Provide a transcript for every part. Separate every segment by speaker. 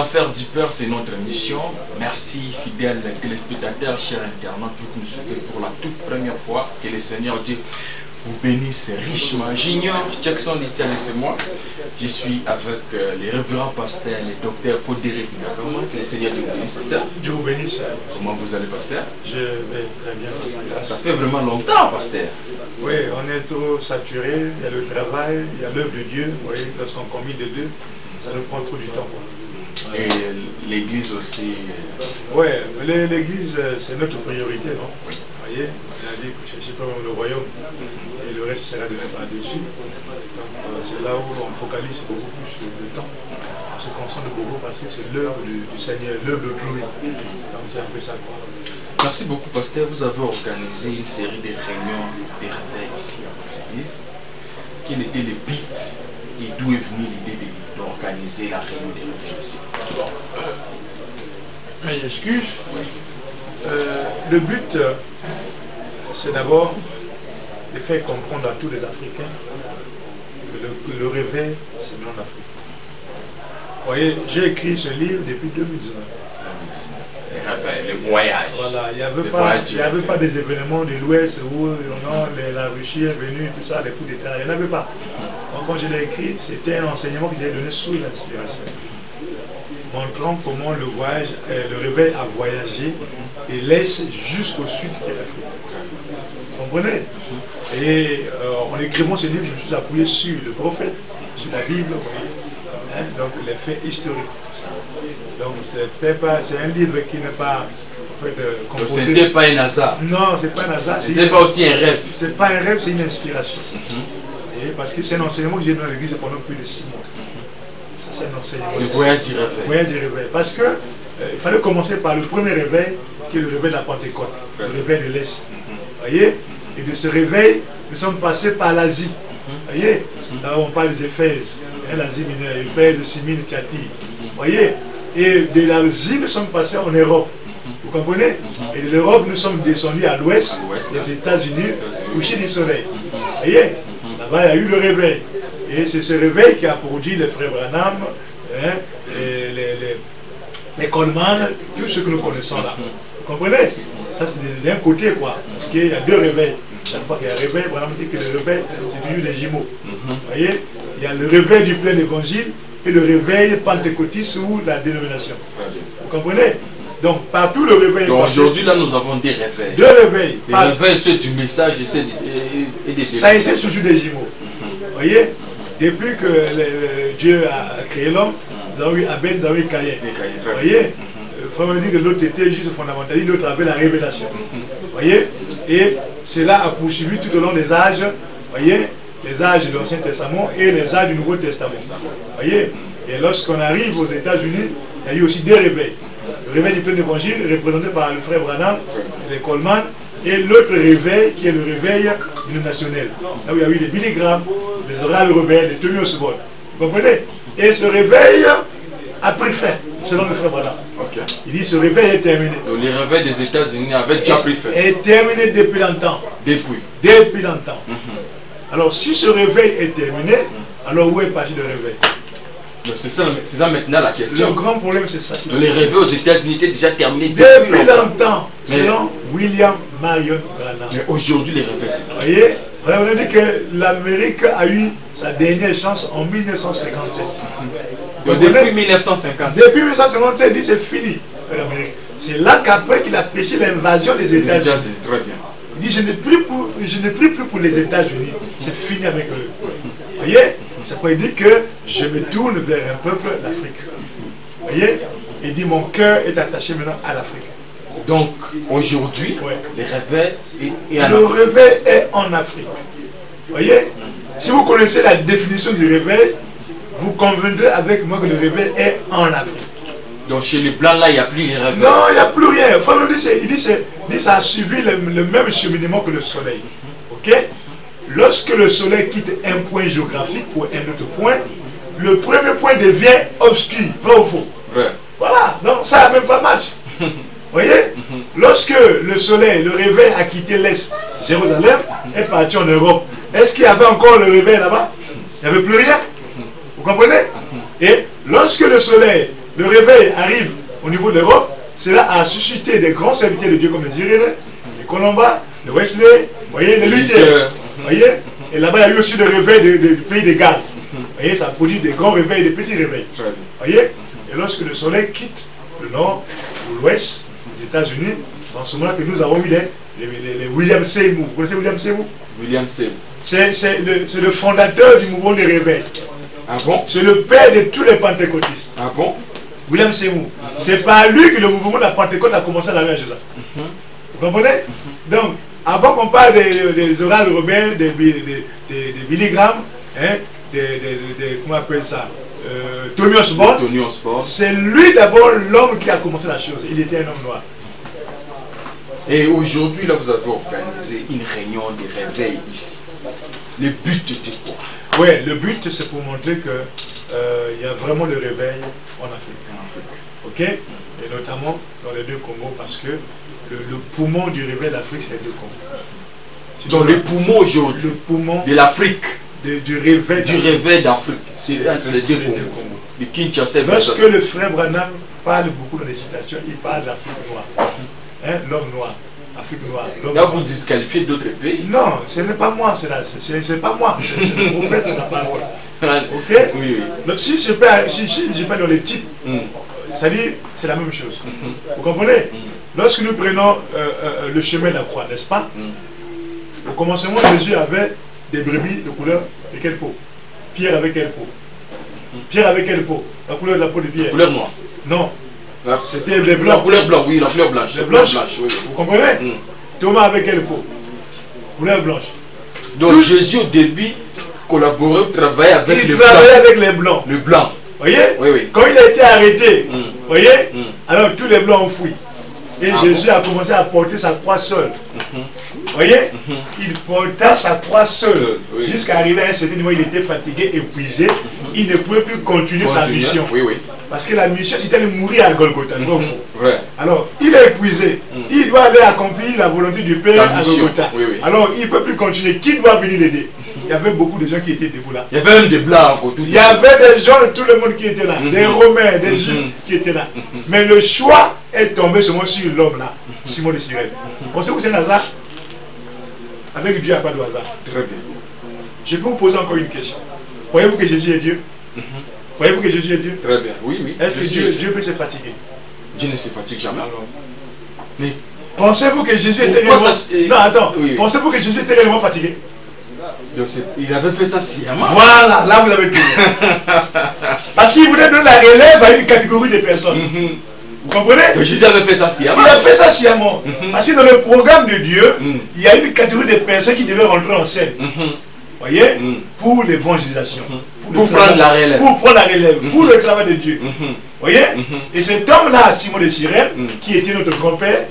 Speaker 1: Les du peur, c'est notre mission. Merci, fidèles téléspectateurs, chers internautes, vous nous suivez pour la toute première fois. Que le Seigneur Dieu vous bénisse richement. J'ignore Jackson Litian et c'est moi. Je suis avec euh, les révérends pasteurs, le docteur Foderic Nakama. Que le Seigneur Dieu vous bénisse, pasteur.
Speaker 2: Dieu vous bénisse.
Speaker 1: Comment vous allez, pasteur?
Speaker 2: Je vais très bien.
Speaker 1: Ça fait vraiment longtemps, pasteur.
Speaker 2: Oui, on est trop saturé. Il y a le travail, il y a l'œuvre de Dieu. Oui, lorsqu'on combine les deux, ça nous prend trop du temps. quoi.
Speaker 1: Et l'église aussi.
Speaker 2: Oui, l'église, euh, c'est notre priorité, non? Vous voyez, on a dit que cherchez pas le royaume et le reste sera par-dessus. Donc, euh, c'est là où on focalise beaucoup plus le temps. On se concentre beaucoup parce que c'est l'œuvre du, du Seigneur, l'œuvre de Dieu. Donc, c'est un peu ça. Quoi.
Speaker 1: Merci beaucoup, pasteur. Vous avez organisé une série de réunions de réveil ici à votre église. Quel était le but? Et d'où est venue l'idée d'organiser la réunion des réveils ici
Speaker 2: Mais excuse. Euh, le but, euh, c'est d'abord de faire comprendre à tous les Africains que le, le réveil, c'est non Afrique. Vous voyez, j'ai écrit ce livre depuis 2019.
Speaker 1: 2019. Les réveils, les voyages.
Speaker 2: Voilà, il n'y avait,
Speaker 1: Le
Speaker 2: pas,
Speaker 1: voyage
Speaker 2: y avait pas des événements de l'Ouest où non, la Russie est venue, tout ça, les coups d'État, il n'y en avait pas. Quand je l'ai écrit, c'était un enseignement que j'ai donné sous l'inspiration. Montrant comment le voyage, euh, le réveil a voyagé et laisse jusqu'au sud est l'Afrique. Vous comprenez? Et euh, en écrivant ce livre, je me suis appuyé sur le prophète, sur la Bible. Hein, donc les faits historiques. Donc c'était pas, c'est un livre qui n'est pas euh.
Speaker 1: Ce n'était pas un hasard.
Speaker 2: Non, c'est pas un hasard.
Speaker 1: Ce n'était pas aussi un rêve.
Speaker 2: C'est pas un rêve, c'est une inspiration.
Speaker 1: Mhm.
Speaker 2: Et parce que c'est un enseignement que j'ai donné à l'église pendant plus de six mois. Ça, c'est un enseignement.
Speaker 1: Le voyage du
Speaker 2: Le
Speaker 1: réveil.
Speaker 2: voyage du réveil. Parce que euh, il fallait commencer par le premier réveil, qui est le réveil de la Pentecôte, le réveil de l'Est. voyez? Et de ce réveil, nous sommes passés par l'Asie. voyez? Là, on parle des Éphèses, hein, l'Asie mineure, Éphèse, Simine, Tchati. voyez? Et de l'Asie, nous sommes passés en Europe. Vous comprenez? Et de l'Europe, nous sommes descendus à l'ouest, des États-Unis, coucher du soleil. voyez? Il y a eu le réveil. Et c'est ce réveil qui a produit les frères Branham, hein, les, les, les Coleman, tout ce que nous connaissons là. Vous comprenez? Ça, c'est d'un côté, quoi. Parce qu'il y a deux réveils. Chaque fois qu'il y a un réveil, Branham dit que le réveil, c'est toujours des jumeaux. Vous voyez? Il y a le réveil du plein évangile et le réveil pentecôtiste ou la dénomination. Vous comprenez? Donc, partout le réveil
Speaker 1: Donc aujourd'hui, là, nous avons des réveils.
Speaker 2: Deux réveils.
Speaker 1: Des
Speaker 2: Par-
Speaker 1: réveils, ceux du message et ceux du- des
Speaker 2: Ça a été toujours des jumeaux. Vous voyez Depuis que le- Dieu a créé l'homme, nous avons eu Abel, nous avons eu Caïn. Vous voyez Le frère dit que l'autre était juste fondamentaliste, l'autre avait la révélation. Vous voyez Et cela a poursuivi tout au long des âges, vous voyez Les âges de l'Ancien Testament et les âges du Nouveau Testament. Vous voyez Et lorsqu'on arrive aux États-Unis, il y a eu aussi des réveils. Le réveil du plein évangile, représenté par le frère Branham, les Coleman, et l'autre réveil qui est le réveil national. Là où il y a eu les Billy Graham, les orales rebelles, les Tommy Osborne. Vous comprenez? Et ce réveil a pris fin, selon le frère Branham. Il dit ce réveil est terminé.
Speaker 1: Donc les réveils des États-Unis avaient déjà pris fin.
Speaker 2: Est terminé depuis longtemps.
Speaker 1: Depuis.
Speaker 2: Depuis longtemps. Alors si ce réveil est terminé, alors où est parti le réveil?
Speaker 1: C'est ça, ça maintenant la
Speaker 2: Le
Speaker 1: question.
Speaker 2: grand problème c'est ça.
Speaker 1: Les réveils aux États-Unis étaient déjà terminés depuis
Speaker 2: Depuis
Speaker 1: longtemps.
Speaker 2: longtemps,
Speaker 1: Mais-
Speaker 2: selon William Marion Branham.
Speaker 1: Mais aujourd'hui, les réveils, c'est
Speaker 2: Vous voyez Vraiment, on dit que l'Amérique a eu sa dernière chance en 1957. Vous
Speaker 1: Donc
Speaker 2: comprenez
Speaker 1: depuis 1950.
Speaker 2: Depuis 1957, il dit c'est fini. C'est là qu'après qu'il a péché l'invasion des États-Unis.
Speaker 1: États-Unis, très bien.
Speaker 2: Il dit je ne prie pour, je ne prie plus pour les États-Unis. C'est fini avec eux. Vous voyez C'est pourquoi il dit que je me tourne vers un peuple, l'Afrique. Vous voyez Il dit mon cœur est attaché maintenant à l'Afrique.
Speaker 1: Donc aujourd'hui,
Speaker 2: Ouais.
Speaker 1: les réveils et, et en
Speaker 2: Le
Speaker 1: Afrique.
Speaker 2: réveil est en Afrique. Vous voyez Si vous connaissez la définition du réveil, vous conviendrez avec moi que le réveil est en Afrique.
Speaker 1: Donc chez les blancs là, il n'y a plus les réveils.
Speaker 2: Non, il n'y a plus rien. Frère, il dit, il dit, ça a suivi le, le même cheminement que le soleil. Ok? Lorsque le soleil quitte un point géographique pour un autre point, le premier point devient obscur. Vrai ou faux
Speaker 1: Vrai.
Speaker 2: Voilà, donc ça n'a même pas match. Vous voyez? Lorsque le soleil, le réveil a quitté l'Est, Jérusalem, est parti en Europe, est-ce qu'il y avait encore le réveil là-bas? Il n'y avait plus rien. Vous comprenez? Et lorsque le soleil, le réveil arrive au niveau de l'Europe, cela a suscité des grands serviteurs de Dieu comme les Irénées, les Colomba, les Wesley, vous voyez, les Luther. Vous voyez? Et là-bas, il y a eu aussi le réveil du pays des Galles. Vous voyez, ça produit des grands réveils, des petits réveils. Voyez? Et lorsque le soleil quitte le nord ou l'ouest États-Unis, c'est en ce moment que nous avons eu les, les, les- les William Seymour. Vous connaissez William Seymour?
Speaker 1: William Seymour.
Speaker 2: C'est le, le fondateur du mouvement des réveils.
Speaker 1: Ah bon?
Speaker 2: C'est le père de tous les pentecôtistes.
Speaker 1: Ah bon?
Speaker 2: William Seymour. C'est par lui que le mouvement de la Pentecôte a commencé à la Jésus. Vous comprenez? Donc, avant qu'on parle des, des orales romains, des, des, des, des Billy Graham, hein, des, comment on appelle ça euh, Tony Osborne,
Speaker 1: Tony Osborne.
Speaker 2: c'est lui d'abord l'homme qui a commencé la chose. Il était un homme noir.
Speaker 1: Et aujourd'hui, là, vous avez organisé une réunion de réveil ici. Le but était quoi?
Speaker 2: Oui, le but, c'est pour montrer que euh, y a vraiment le réveil en Afrique.
Speaker 1: En Afrique.
Speaker 2: Ok? Et notamment dans les deux Congos, parce que le, le poumon du réveil d'Afrique, c'est les deux Congos.
Speaker 1: Les aujourd'hui
Speaker 2: le poumon
Speaker 1: de l'Afrique,
Speaker 2: du réveil
Speaker 1: du
Speaker 2: d'Afrique.
Speaker 1: réveil d'Afrique, c'est les deux
Speaker 2: les
Speaker 1: Congos. Et
Speaker 2: Lorsque le frère Branham parle beaucoup dans des citations, il parle de l'Afrique noire. Hein, L'homme noir. Afrique noire.
Speaker 1: Là, vous disqualifiez d'autres pays.
Speaker 2: Non, ce n'est pas moi, c'est pas moi. C'est le prophète, c'est la parole.
Speaker 1: oui,
Speaker 2: Ok?
Speaker 1: Oui.
Speaker 2: Donc si je peux, si, si je dans les types,
Speaker 1: Mm.
Speaker 2: c'est-à-dire, c'est la même chose. Vous comprenez? Lorsque nous prenons euh, euh, le chemin de la croix, n'est-ce pas?
Speaker 1: Mm.
Speaker 2: Au commencement, Jésus avait des brebis de couleur de quelle peau? Pierre avait quelle peau? Pierre avait quelle peau? La couleur de la peau de Pierre
Speaker 1: Couleur noire.
Speaker 2: Non, c'était les
Speaker 1: la
Speaker 2: blancs.
Speaker 1: couleur blanche, oui, la couleur blanche.
Speaker 2: Les
Speaker 1: La couleur
Speaker 2: blanches.
Speaker 1: blanche, oui.
Speaker 2: Vous comprenez
Speaker 1: Mm.
Speaker 2: Thomas avait quelle peau Couleur blanche.
Speaker 1: Donc
Speaker 2: Tout-
Speaker 1: Jésus au début collaborait, travaillait avec
Speaker 2: Il
Speaker 1: les
Speaker 2: travaillait
Speaker 1: blancs.
Speaker 2: avec les blancs.
Speaker 1: Le blanc.
Speaker 2: Vous voyez
Speaker 1: Oui, oui.
Speaker 2: Quand il a été arrêté,
Speaker 1: Mm.
Speaker 2: vous voyez
Speaker 1: Mm.
Speaker 2: Alors tous les blancs ont fui. Et
Speaker 1: Ah
Speaker 2: Jésus a commencé à porter sa croix seul. Vous voyez Il porta sa croix seul.
Speaker 1: Seul, oui.
Speaker 2: Jusqu'à arriver à un certain niveau, il était fatigué, épuisé. Il ne pouvait plus continuer sa
Speaker 1: Continue.
Speaker 2: mission.
Speaker 1: Oui, oui.
Speaker 2: Parce que la mission, c'était de mourir à Golgotha. Vrai. Alors, il est épuisé.
Speaker 1: Mm.
Speaker 2: Il doit aller accomplir la volonté du Père à Golgotha.
Speaker 1: oui, oui.
Speaker 2: Alors, il ne peut plus continuer. Qui doit venir l'aider? Il y avait beaucoup de gens qui étaient debout là.
Speaker 1: Il y avait même des blancs
Speaker 2: Il y avait des gens de tout le monde qui étaient là,
Speaker 1: Mhm.
Speaker 2: des Romains, des
Speaker 1: Mhm.
Speaker 2: Juifs qui étaient là. Mais le choix est tombé seulement sur l'homme là, Simon de Cyrène. Pensez-vous que c'est un hasard? Avec Dieu, il n'y a pas de hasard.
Speaker 1: Très bien.
Speaker 2: Je peux vous poser encore une question. Croyez-vous que Jésus est Dieu? Croyez-vous que Jésus est Dieu?
Speaker 1: Très bien. Oui, oui.
Speaker 2: Est-ce que Dieu, peut se fatiguer?
Speaker 1: Dieu ne se fatigue jamais.
Speaker 2: Alors,
Speaker 1: Mais
Speaker 2: Pensez-vous que Jésus était réellement...
Speaker 1: ça
Speaker 2: Non, attends.
Speaker 1: Oui.
Speaker 2: Pensez-vous que Jésus était réellement fatigué?
Speaker 1: Donc il avait fait ça sciemment.
Speaker 2: Voilà, là vous avez tout. Parce qu'il voulait donner la relève à une catégorie de personnes.
Speaker 1: Mhm.
Speaker 2: Vous comprenez?
Speaker 1: Jésus avait fait ça sciemment.
Speaker 2: Il a fait ça sciemment.
Speaker 1: Mhm.
Speaker 2: Parce que dans le programme de Dieu,
Speaker 1: Mhm.
Speaker 2: il y a une catégorie de personnes qui devaient rentrer en scène. Voyez
Speaker 1: Mhm.
Speaker 2: Pour l'évangélisation.
Speaker 1: Mhm.
Speaker 2: le
Speaker 1: Pour
Speaker 2: travail-
Speaker 1: prendre la relève.
Speaker 2: Pour prendre la relève.
Speaker 1: Mhm.
Speaker 2: Pour le travail de Dieu.
Speaker 1: Mhm.
Speaker 2: voyez. Et cet homme-là, Simon de Cyrène,
Speaker 1: Mhm.
Speaker 2: qui était notre grand-père,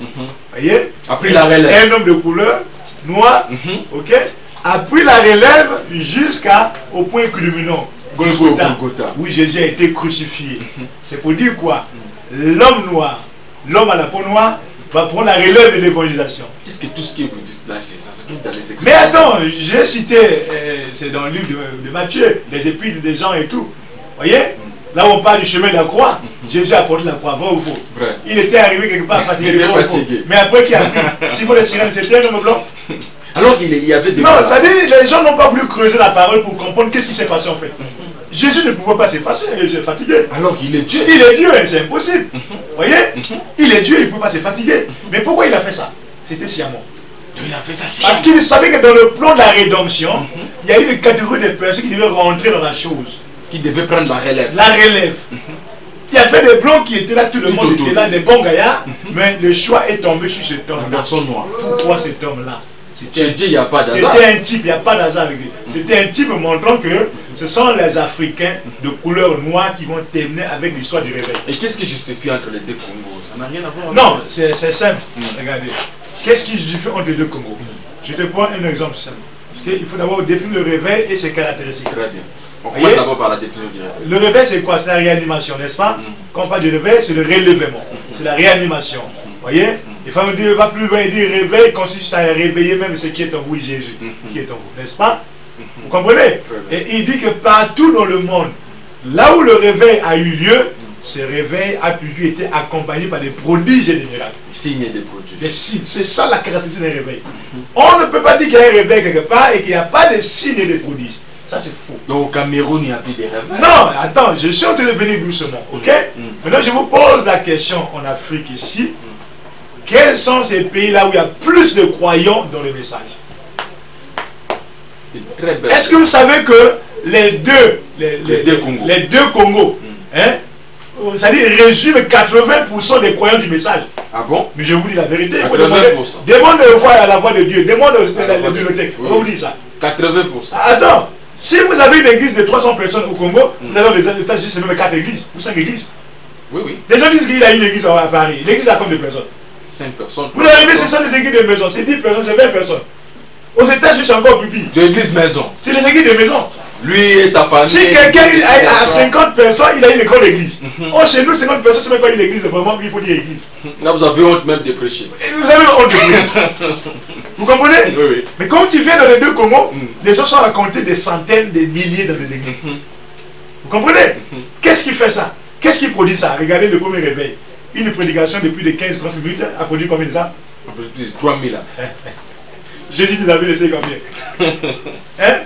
Speaker 2: voyez
Speaker 1: A pris la relève.
Speaker 2: Un homme de couleur, noir, ok A pris la relève jusqu'au point culminant. Golgotha. où Jésus a été crucifié. C'est pour dire quoi? L'homme noir, l'homme à la peau noire, va prendre la relève de l'évangélisation.
Speaker 1: Qu'est-ce que tout ce que vous dites là, ça se trouve dans les écritures
Speaker 2: Mais attends, j'ai cité, euh, c'est dans le livre de, de Matthieu, les épîtres des gens et tout. Voyez? Là où on parle du chemin de la croix, Jésus a porté la croix, vrai ou faux?
Speaker 1: Vrai.
Speaker 2: Il était arrivé quelque part fatigué.
Speaker 1: Il était.
Speaker 2: Mais après qui a Simon de Cyrène, c'était un homme blanc
Speaker 1: Alors il, y avait des
Speaker 2: Non, ça dit, les gens n'ont pas voulu creuser la parole pour comprendre qu'est-ce qui s'est passé en fait. Jésus ne pouvait pas s'effacer, il est fatigué.
Speaker 1: Alors il est Dieu.
Speaker 2: Il est Dieu, hein, c'est impossible. Voyez? Il est Dieu, il ne peut pas se fatiguer. Mais pourquoi il a fait ça? C'était sciemment.
Speaker 1: Il a fait ça
Speaker 2: Parce
Speaker 1: sciemment.
Speaker 2: qu'il savait que dans le plan de la rédemption, il y a une catégorie de personnes qui devaient rentrer dans la chose.
Speaker 1: Qui devait prendre la relève.
Speaker 2: La relève. Il y avait des blancs qui étaient là, tout le
Speaker 1: Tout
Speaker 2: monde
Speaker 1: autour.
Speaker 2: était là, des bons gaillards, mais le choix est tombé sur cet homme-là.
Speaker 1: personne noire.
Speaker 2: Pourquoi cet homme-là? C'était un type, il n'y a pas d'hasard avec lui. C'était un type montrant que ce sont les Africains de couleur noire qui vont terminer avec l'histoire du réveil.
Speaker 1: Et qu'est-ce qui justifie entre les deux Congos? Ça n'a rien à voir.
Speaker 2: Non, c'est simple.
Speaker 1: Mm.
Speaker 2: Regardez. Qu'est-ce qui justifie entre les deux Congos Je te prends un exemple simple. Parce qu'il faut d'abord définir le réveil et ses caractéristiques.
Speaker 1: Très bien. On commence d'abord par la définition du réveil.
Speaker 2: Le réveil, c'est quoi? C'est la réanimation, n'est-ce pas?
Speaker 1: Mm.
Speaker 2: Quand on parle du réveil, c'est le relèvement. C'est la réanimation. Voyez? Les femmes disent, va plus loin, il dit réveil consiste à réveiller même ce qui est en vous, Jésus,
Speaker 1: Mhm.
Speaker 2: qui est en vous, n'est-ce pas? Vous comprenez? Et il dit que partout dans le monde, là où le réveil a eu lieu, ce réveil a toujours été accompagné par des prodiges et des miracles.
Speaker 1: Signes des prodiges.
Speaker 2: Des signes. C'est ça la caractéristique d'un réveil. On ne peut pas dire qu'il y a un réveil quelque part et qu'il n'y a pas de signes et de prodiges. Ça, c'est faux.
Speaker 1: Donc au Cameroun, il n'y a plus de réveils.
Speaker 2: Non, attends, je suis en train de venir doucement, ok?
Speaker 1: Mm.
Speaker 2: Maintenant, je vous pose la question en Afrique ici. Quels sont ces pays là où il y a plus de croyants dans le message? Est-ce que vous savez que les deux, les,
Speaker 1: Les deux Congos.
Speaker 2: les deux Congos, hein, c'est-à-dire résument 80% des croyants du message
Speaker 1: Ah bon?
Speaker 2: Mais je vous dis la vérité. Il faut
Speaker 1: 80%.
Speaker 2: demander, demande de voir à la voix de Dieu. Demande aux
Speaker 1: À la
Speaker 2: la, bibliothèque.
Speaker 1: Dieu.
Speaker 2: On va vous dire ça.
Speaker 1: 80%.
Speaker 2: Attends, si vous avez une église de 300 personnes au Congo, vous allez aux États-Unis, c'est même 4 églises ou 5 églises.
Speaker 1: Oui, oui.
Speaker 2: Les gens disent qu'il a une église à Paris. L'église a combien de personnes?
Speaker 1: 5 personnes.
Speaker 2: Vous arrivez, ce sont des églises de maison. C'est 10 personnes, c'est 20 personnes. Aux États-Unis, c'est encore plus pire.
Speaker 1: De l'église maison.
Speaker 2: C'est des églises de maison.
Speaker 1: Lui et sa famille.
Speaker 2: Si quelqu'un a, a 50 personnes, il a une grande église.
Speaker 1: Mhm.
Speaker 2: Oh, chez nous, 50 personnes, c'est même pas une église, vraiment, il faut dire église.
Speaker 1: Là, vous avez honte même de prêcher.
Speaker 2: Et vous avez honte de Dieu. Vous comprenez?
Speaker 1: Oui, oui.
Speaker 2: Mais quand tu viens dans les deux Congos,
Speaker 1: Mm.
Speaker 2: les gens sont racontés des centaines, des milliers dans les églises.
Speaker 1: Mhm.
Speaker 2: Vous comprenez? Qu'est-ce qui fait ça? Qu'est-ce qui produit ça? Regardez le premier réveil. Une prédication de plus de 15-30 minutes a produit combien de ça?
Speaker 1: On peut dire 3000 ans.
Speaker 2: Jésus nous avait laissé combien Hein?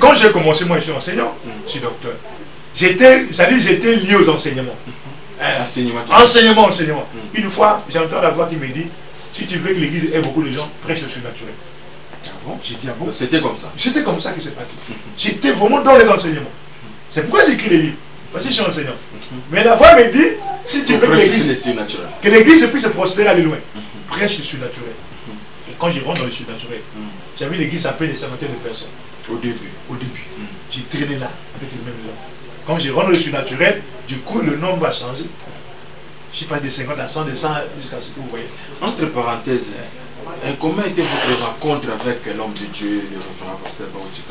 Speaker 2: Quand j'ai commencé, moi je suis enseignant, je suis docteur. J'étais, c'est-à-dire j'étais lié aux enseignements. Hein,
Speaker 1: Enseignement.
Speaker 2: Enseignement, enseignement. Une fois, j'ai entendu la voix qui me dit, si tu veux que l'église ait beaucoup de gens, prêche le surnaturel.
Speaker 1: Ah bon?
Speaker 2: J'ai dit, ah bon?
Speaker 1: C'était comme ça.
Speaker 2: C'était comme ça que c'est parti. J'étais vraiment dans les enseignements. C'est pourquoi j'écris les livres. Parce que je suis enseignant. Mais la voix me dit, si tu veux que l'église que l'église puisse prospérer, aller loin. Prêche le surnaturel. Et quand je rentre dans le surnaturel, j'avais une église appelée des centaines de personnes
Speaker 1: Au début.
Speaker 2: au début. J'ai traîné là, avec les mêmes gens. Quand je rentre dans le surnaturel, du coup, le nombre va changer. Je suis pas de 50 à 100, de 100 jusqu'à ce que vous voyez.
Speaker 1: Entre parenthèses, hein, comment était votre rencontre avec l'homme de Dieu, le révérend pasteur Baouti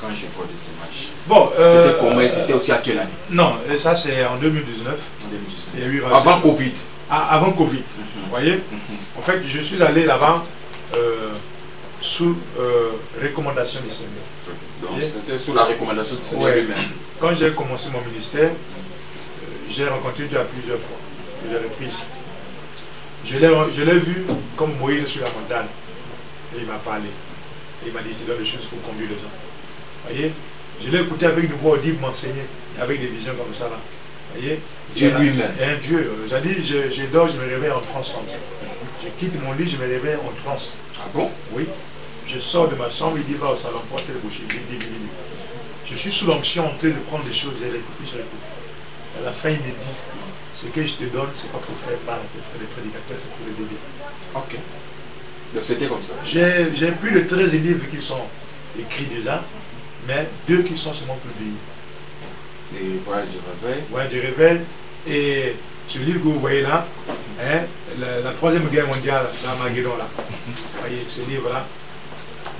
Speaker 1: quand je vois des images?
Speaker 2: Bon,
Speaker 1: C'était
Speaker 2: euh,
Speaker 1: comment c'était aussi à quelle année?
Speaker 2: Non, et ça c'est en 2019.
Speaker 1: En 2019.
Speaker 2: Il y a eu
Speaker 1: Avant Covid.
Speaker 2: Ah, avant Covid. Vous voyez?
Speaker 1: Mhm.
Speaker 2: En fait, je suis allé là-bas euh, sous euh, recommandation du Seigneur.
Speaker 1: Donc c'était sous la recommandation du Seigneur
Speaker 2: Ouais.
Speaker 1: lui-même.
Speaker 2: Quand j'ai commencé mon ministère, euh, j'ai rencontré Dieu à plusieurs fois, plusieurs reprises. Je l'ai, je l'ai vu comme Moïse sur la montagne. Et il m'a parlé. Et il m'a dit, je te donne des choses pour conduire les gens. voyez? Je l'ai écouté avec une voix audible m'enseigner, avec des visions comme ça là. voyez?
Speaker 1: Dieu lui-même.
Speaker 2: Un Dieu. euh, J'ai dit, je, je dors, je me réveille en transe comme ça. Je quitte mon lit, je me réveille en transe.
Speaker 1: Ah bon?
Speaker 2: Oui. Je sors de ma chambre, il dit va au salon, porte le boucher. Je dis, dis. Je suis sous l'onction en train de prendre des choses, j'ai réécouté, j'ai réécouté. À la fin, il me dit, ce que je te donne, c'est pas pour faire mal, pour faire des prédicateurs, c'est pour les aider.
Speaker 1: Ok. Donc c'était comme ça.
Speaker 2: J'ai plus de 13 livres qui sont écrits déjà, mais deux qui sont seulement publiés.
Speaker 1: Les voyages du réveil.
Speaker 2: Ouais, du révèle. Et ce livre que vous voyez là, hein, la, la troisième guerre mondiale, l'Armageddon là. Vous voyez ce livre-là.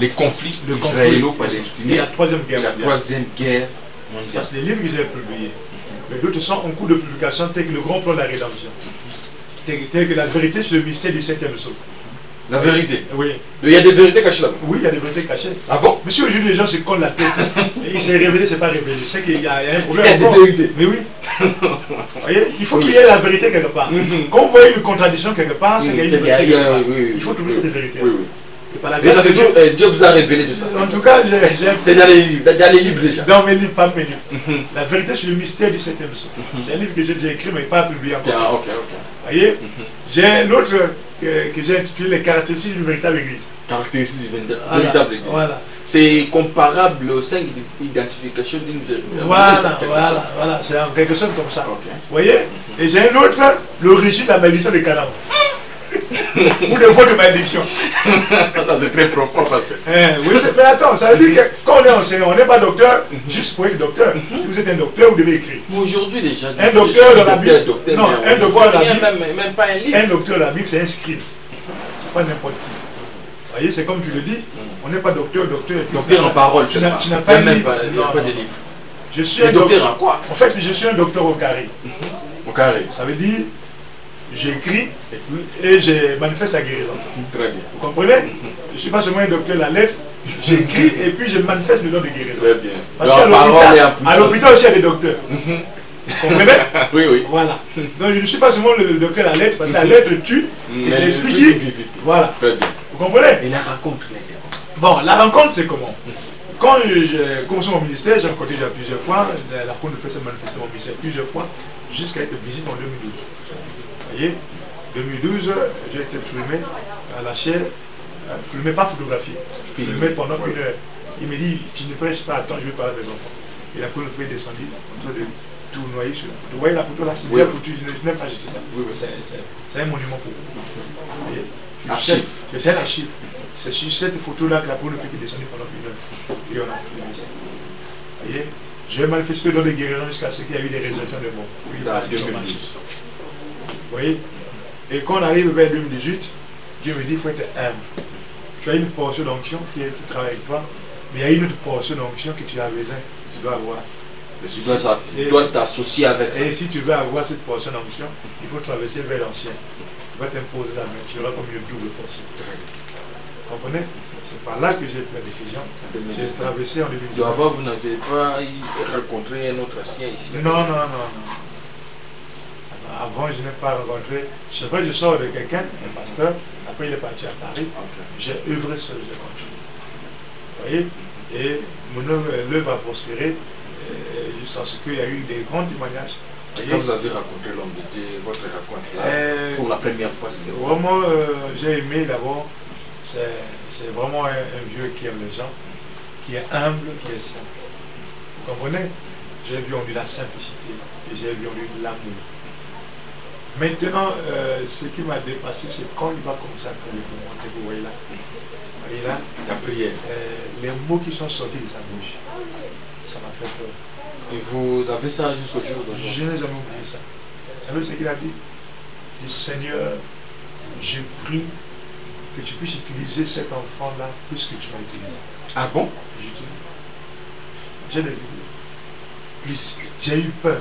Speaker 1: Les conflits
Speaker 2: Le conflit.
Speaker 1: israélo-palestiniens.
Speaker 2: La troisième guerre
Speaker 1: la
Speaker 2: mondiale.
Speaker 1: troisième guerre
Speaker 2: Ça,
Speaker 1: mondiale.
Speaker 2: c'est des livres que j'ai publiés. Mais d'autres sont en cours de publication, tels que le grand plan de la rédemption. Tel, tel que la vérité sur le mystère du septième saut.
Speaker 1: La vérité.
Speaker 2: Oui,
Speaker 1: Il y a des vérités cachées là-bas.
Speaker 2: oui, il y a des vérités cachées.
Speaker 1: Ah bon?
Speaker 2: Monsieur, aujourd'hui, les gens se collent la tête. Il s'est révélé, c'est pas révélé. C'est qu'il y, a il y a un problème.
Speaker 1: Il y a des vérités.
Speaker 2: Mais oui. Voyez, il faut qu'il y ait la vérité quelque part.
Speaker 1: Mhm.
Speaker 2: Quand vous voyez une contradiction quelque part, c'est qu'il y a une vérité
Speaker 1: il y a-
Speaker 2: quelque part.
Speaker 1: oui, oui,
Speaker 2: Il faut trouver cette vérité.
Speaker 1: Oui, oui.
Speaker 2: Et par la grâce
Speaker 1: ça, c'est
Speaker 2: Dieu-
Speaker 1: tout. euh, Dieu vous a révélé de ça.
Speaker 2: En tout cas, j'ai
Speaker 1: C'est dans les livres, dans les livres déjà.
Speaker 2: dans mes livres, pas mes livres.
Speaker 1: Mhm.
Speaker 2: La vérité sur le mystère du septième saut. C'est un livre que j'ai déjà écrit, mais pas publié encore.
Speaker 1: Tiens, ok, ok.
Speaker 2: Vous voyez J'ai l'autre que, que j'ai intitulé Les caractéristiques d'une véritable église.
Speaker 1: Caractéristiques du véritable église.
Speaker 2: Voilà,
Speaker 1: C'est comparable aux cinq identifications d'une véritable
Speaker 2: voilà, voilà,
Speaker 1: sorte.
Speaker 2: voilà, c'est en quelque chose comme ça. Vous voyez? Et j'ai un autre, l'origine de la malédiction de Canaan. Ou de votre malédiction.
Speaker 1: Ça, c'est très profond parce que.
Speaker 2: Hein, oui, mais attends, ça veut dire que quand on est enseignant, on n'est pas docteur juste pour être docteur. Si vous êtes un docteur, vous devez écrire.
Speaker 1: Mais aujourd'hui, déjà,
Speaker 2: Un docteur dans la Bible.
Speaker 1: Docteur,
Speaker 2: Non, un docteur dans la Bible.
Speaker 1: Même, même pas un livre.
Speaker 2: Un docteur, la Bible, c'est un scribe. C'est pas n'importe qui. Vous voyez, c'est comme tu le dis, on n'est pas docteur, docteur.
Speaker 1: Docteur en parole,
Speaker 2: Tu n'as
Speaker 1: pas.
Speaker 2: tu n'as
Speaker 1: Il
Speaker 2: pas
Speaker 1: n'y a
Speaker 2: un
Speaker 1: même
Speaker 2: livre.
Speaker 1: pas,
Speaker 2: Non,
Speaker 1: de livre.
Speaker 2: Je suis un docteur.
Speaker 1: docteur en quoi?
Speaker 2: En fait, je suis un docteur au carré.
Speaker 1: Au carré.
Speaker 2: Ça veut dire, j'écris et je manifeste la guérison.
Speaker 1: Très bien.
Speaker 2: Vous comprenez? Je ne suis pas seulement un docteur la lettre, j'écris et puis je manifeste le nom de guérison.
Speaker 1: Très bien.
Speaker 2: Parce qu'à l'hôpital, à
Speaker 1: puissance.
Speaker 2: l'hôpital aussi, il y a des docteurs.
Speaker 1: Mhm.
Speaker 2: Vous comprenez?
Speaker 1: Oui, oui.
Speaker 2: Voilà. Donc je ne suis pas seulement le docteur la lettre, parce que la lettre tue, et
Speaker 1: oui, oui.
Speaker 2: Voilà.
Speaker 1: Très bien.
Speaker 2: Vous comprenez?
Speaker 1: Et la rencontre.
Speaker 2: Bon, la rencontre, c'est comment? Quand j'ai commencé mon ministère, j'ai rencontré déjà plusieurs fois, la rencontre de fait s'est manifestée mon ministère plusieurs fois, jusqu'à être visite en 2012. Vous voyez 2012, j'ai été filmé à la chaire, euh, filmé, pas photographié, filmé pendant une heure. Il me dit, tu ne prêches pas, attends, je vais parler avec mes enfants. Et la colonne est descendu en train de tournoyer sur la photo. Vous voyez la photo là, c'est bien foutu, je n'ai même pas jeté ça.
Speaker 1: Oui, oui.
Speaker 2: C'est- un monument pour vous. C'est un archive. C'est sur cette photo-là que la colonne est descendue pendant une heure. Et on a filmé ça. Vous voyez J'ai manifesté dans des guérisons jusqu'à ce qu'il y a eu des résurrections de morts. Oui, voyez? Et quand on arrive vers 2018, Dieu me dit il faut être humble. Tu as une portion d'onction qui, est- qui travaille avec toi, mais il y a une autre portion d'onction que tu as besoin, tu dois avoir.
Speaker 1: Tu dois ça- tu dois t'associer avec ça.
Speaker 2: Et si tu veux avoir cette portion d'onction, il faut traverser vers l'ancien. Il va t'imposer la main, tu auras comme une double portion. Vous comprenez? C'est par là que j'ai pris la décision. J'ai traversé en 2018.
Speaker 1: Donc avant, vous n'avez pas rencontré un autre ancien ici
Speaker 2: Non, non, non, non. Avant, je n'ai pas rencontré. C'est vrai, je sors de quelqu'un, un pasteur. Après, il est parti à Paris. J'ai œuvré seul, j'ai continué. Vous voyez? Et mon œuvre l'œuvre a prospéré euh, jusqu'à ce qu'il y a eu des grands témoignages. Vous
Speaker 1: Quand vous avez rencontré l'homme de Dieu, votre rencontre là,
Speaker 2: Euh,
Speaker 1: pour la première fois, c'était
Speaker 2: Vraiment, euh, j'ai aimé d'abord, c'est vraiment un, un vieux qui aime les gens, qui est humble, qui est saint. Vous comprenez? J'ai vu en lui la simplicité et j'ai vu en lui l'amour. Maintenant, euh, ce qui m'a dépassé, c'est quand il va commencer à faire le mouvement, vous voyez là. Vous voyez là
Speaker 1: La prière.
Speaker 2: euh, les mots qui sont sortis de sa bouche, ça m'a fait peur.
Speaker 1: Et vous avez ça jusqu'au jour d'aujourd'hui?
Speaker 2: Je n'ai jamais oublié ça. Vous savez ce qu'il a dit? Il dit Seigneur, je prie que tu puisses utiliser cet enfant-là plus que tu m'as utilisé.
Speaker 1: Ah bon?
Speaker 2: J'ai
Speaker 1: Plus.
Speaker 2: J'ai eu peur.